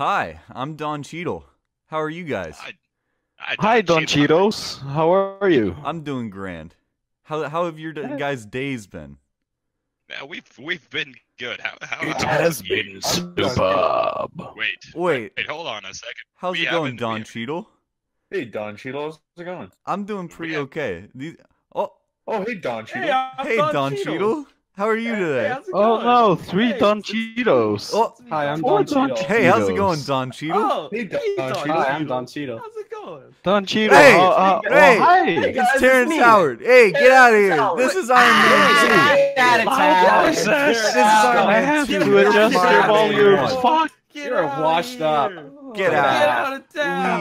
Hi, I'm Don Cheadle. How are you guys? I, I Hi, Don Cheadle. Cheetos. How are you? I'm doing grand. How how have your d- guys' days been? Yeah, we've we've been good. How, how It how has are been superb. Wait, Wait, wait, hold on a second. how's we it going, Don we- Cheadle? Hey, Don Cheadle, how's it going? I'm doing pretty have- okay. These, oh, Oh, hey, Don Cheadle. Hey, I'm hey, Don, Don Cheadle. Cheadle. How are you today? how's it Oh no, three Hey, Don Cheetos. Oh, Hi, I'm Four Don Don Cheadle. hey, how's it going, Cheetos. Don Cheadle? Oh, Hey, Don Don Cheadle. Hi, I'm Don Cheadle. How's it going? Don Cheeto. Hey, uh, uh, hey, oh, hi. It's guys, it's Terrence me. Howard. Hey, get out of here. Howard. This is Iron Man 2. Get out of town. This is Iron I Man have to adjust your volume. Fuck. Get You're washed up. here. Get Get out. out of town.